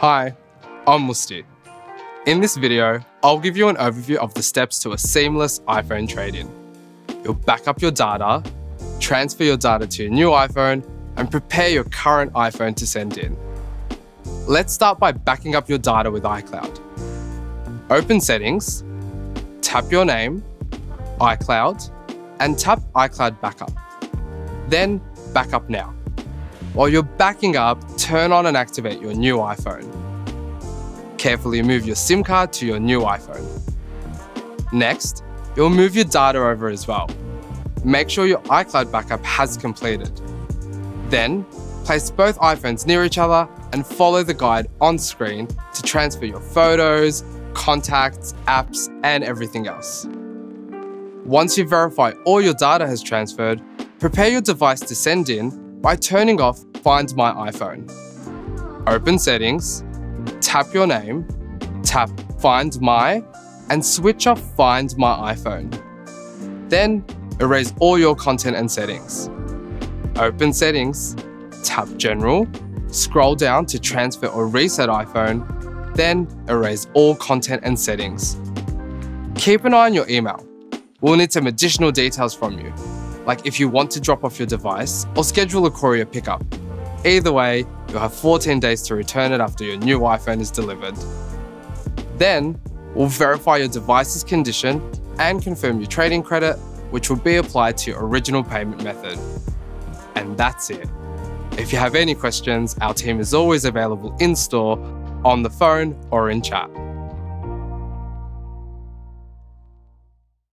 Hi, I'm Musti. In this video, I'll give you an overview of the steps to a seamless iPhone trade-in. You'll back up your data, transfer your data to your new iPhone, and prepare your current iPhone to send in. Let's start by backing up your data with iCloud. Open Settings, tap your name, iCloud, and tap iCloud Backup. Then Backup Now. While you're backing up, turn on and activate your new iPhone. Carefully move your SIM card to your new iPhone. Next, you'll move your data over as well. Make sure your iCloud backup has completed. Then, place both iPhones near each other and follow the guide on screen to transfer your photos, contacts, apps, and everything else. Once you verify all your data has transferred, prepare your device to send in by turning off Find My iPhone. Open Settings, tap your name, tap Find My, and switch off Find My iPhone. Then, erase all your content and settings. Open Settings, tap General, scroll down to transfer or reset iPhone, then erase all content and settings. Keep an eye on your email. We'll need some additional details from you, like if you want to drop off your device or schedule a courier pickup. Either way, you'll have 14 days to return it after your new iPhone is delivered. Then, we'll verify your device's condition and confirm your trade-in credit, which will be applied to your original payment method. And that's it. If you have any questions, our team is always available in store, on the phone, or in chat.